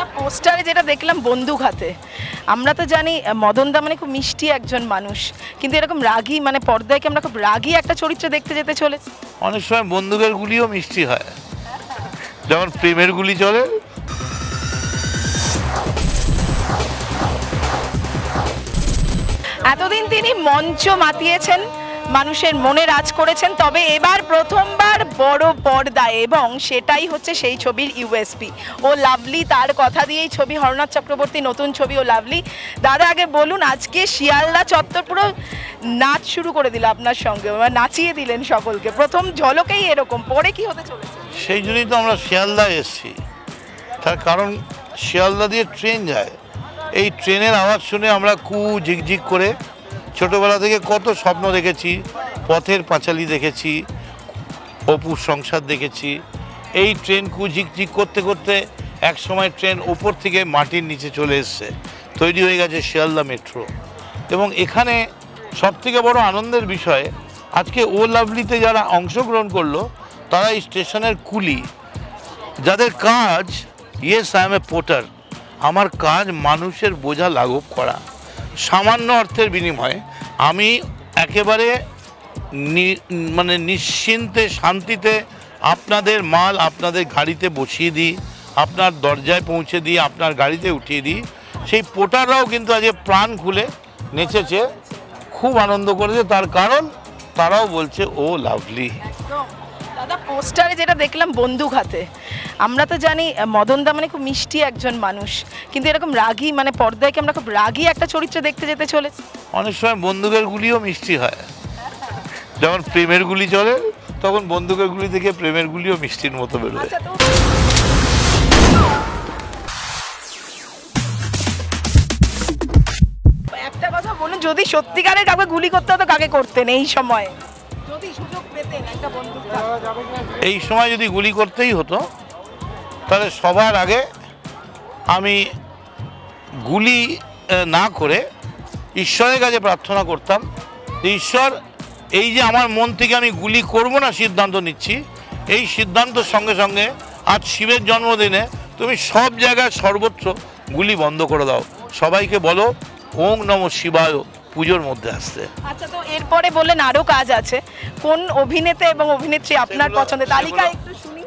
দাদা পোস্টারে যেটা দেখলাম বন্দুক হাতে আমরা তো জানি মদনদা মানে খুব মিষ্টি একজন মানুষ। কিন্তু এরকম রাগী মানে পর্দায় কি আমরা খুব রাগী একটা চরিত্র দেখতে যেতে চলেছি? অনেক সময় বন্দুকের গুলিও মিষ্টি হয়। যেমন প্রেমের গুলি চলে। এতদিন তিনি মঞ্চ মাতিয়েছেন মানুষের মনে রাজ করেছেন তবে এবার প্রথমবার বড় পর্দায় এবং সেটাই হচ্ছে সেই ছবির ইউএসপি। ও লাভলি তার কথা দিয়েই ছবি হরনাথ চক্রবর্তী, নতুন ছবি ও লাভলি। দাদা, আগে বলুন, আজকে শিয়ালদা চত্বর পুরো নাচ শুরু করে দিল আপনার সঙ্গে নাচিয়ে দিলেন সকলকে। প্রথম ঝলকেই এরকম, পরে কি হতে চলেছে? সেই জন্যই তো আমরা শিয়ালদা এসেছি। তার কারণ শিয়ালদা দিয়ে ট্রেন যায়। এই ট্রেনের আওয়াজ শুনে আমরা কু ঝিকঝিক করে ছোটবেলা থেকে কত স্বপ্ন দেখেছি, পথের পাঁচালি দেখেছি অপুর সংসার দেখেছি। এই ট্রেন কু ঝিকঝিক করতে করতে এক সময় ট্রেন ওপর থেকে মাটির নিচে চলে এসছে। তৈরি হয়ে গেছে শিয়ালদা মেট্রো। এবং এখানে সবথেকে বড় আনন্দের বিষয়, আজকে ও লাভলিতে যারা অংশগ্রহণ করল, তারা এই স্টেশনের কুলি। যাদের কাজ yes I am a porter আমার কাজ মানুষের বোঝা লাঘব করা। সামান্য অর্থের বিনিময়ে আমি একেবারে মানে নিশ্চিন্তে শান্তিতে আপনাদের মাল আপনাদের গাড়িতে বসিয়ে দিই আপনার দরজায় পৌঁছে দিই আপনার গাড়িতে উঠিয়ে দিই। সেই পোটাররাও কিন্তু আজকে প্রাণ খুলে নেচেছে খুব আনন্দ করেছে। তার কারণ তারাও বলছে ও লাভলি। দাদা পোস্টারে যেটা দেখলাম বন্দুক হাতে আমরা তো জানি মদনদা মানে খুব মিষ্টি একজন মানুষ কিন্তু এরকম রাগী মানে পর্দায় কি আমরা খুব রাগী একটা চরিত্র দেখতে যেতে চলেছি? অনেক সময় বন্দুকের গুলিও মিষ্টি হয়। যখন প্রেমের গুলি চলে তখন বন্দুকের গুলি থেকে প্রেমের গুলিও মিষ্টির মতো বেরোয় আচ্ছা একটা কথা বলুন যদি সত্যিকারের কাউকে গুলি করতে হতো কাকে করতেন এই সময়। এই সময় যদি গুলি করতেই হতো তাহলে সবার আগে আমি গুলি না করে ঈশ্বরের কাছে প্রার্থনা করতাম ঈশ্বর এই যে আমার মন থেকে আমি গুলি করব না সিদ্ধান্ত নিচ্ছি এই সিদ্ধান্তের সঙ্গে সঙ্গে আজ শিবের জন্মদিনে তুমি সব জায়গায় সর্বত্র গুলি বন্ধ করে দাও। সবাইকে বলো ওং নম শিবায় পুজোর মধ্যে আসতে। আচ্ছা তো এরপরে বললেন আরও কাজ আছে। কোন অভিনেতা এবং অভিনেত্রী আপনার পছন্দের? তালিকা একটু শুনি।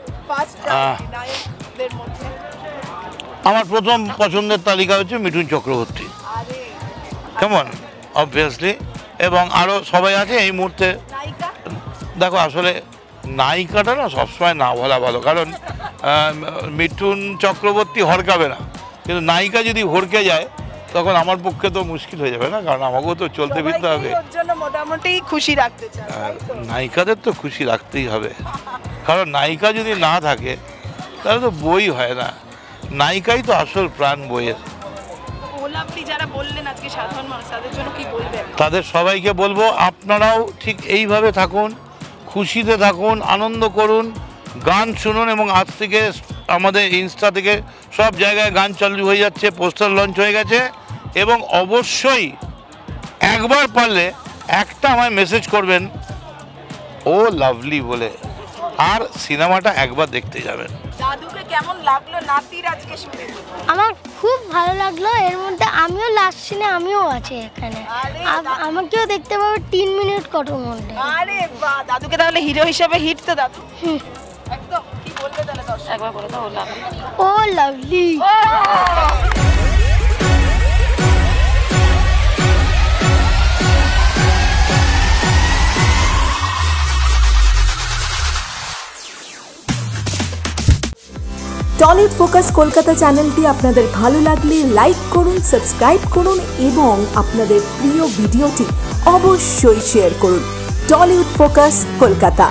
আমার প্রথম পছন্দের তালিকা হচ্ছে মিঠুন চক্রবর্তী। কেমন অবভিয়াসলি এবং আরও সবাই আছে এই মুহূর্তে। দেখো আসলে নায়িকাটা না সবসময় না বলা ভালো কারণ মিঠুন চক্রবর্তী হরকাবে না। কিন্তু নায়িকা যদি হরকে যায় তখন আমার পক্ষে তো মুশকিল হয়ে যাবে না কারণ আমাকেও তো চলতে ফিরতে হবে। মোটামুটি খুশি রাখতে? নায়িকাদের তো খুশি রাখতেই হবে। কারণ নায়িকা যদি না থাকে তাহলে তো বই হয় না। নায়িকাই তো আসল প্রাণ বইয়ের। গোলাপি যারা বললেন আজকে সাধারণ মানুষ তাদের জন্য কি বলবেন? তাদের সবাইকে বলব আপনারাও ঠিক এইভাবে থাকুন খুশিতে থাকুন আনন্দ করুন গান শুনুন এবং আজ থেকে আমাদের ইনস্টা থেকে সব জায়গায় গান চালু হয়ে যাচ্ছে পোস্টার লঞ্চ হয়ে গেছে এবং অবশ্যই একবার পারলে একটা আমায় মেসেজ করবেন ও লাভলি বলে আর সিনেমাটা একবার দেখতে যাবেন। দাদুকে কেমন লাগল নাতির আজকে শুনে? আমার খুব ভালো আমিও লাস্ট সিনে আমিও আছি এখানে। আরে আম- দাদু। আমাকেও দেখতে পাবো তিন মিনিট কত মধ্যে। আরে বাহ দাদুকে তাহলে হিরো হিসাবে হিট তো দাদু। একদম কি বলবে তাহলে দর্শক? একবার বলে দাও লাভলি ও লাভলি টলিউড ফোকাস কলকাতা চ্যানেলটি আপনাদের ভালো লাগলে লাইক করুন সাবস্ক্রাইব করুন এবং আপনাদের প্রিয় ভিডিওটি অবশ্যই শেয়ার করুন। Tollywood focus Kolkata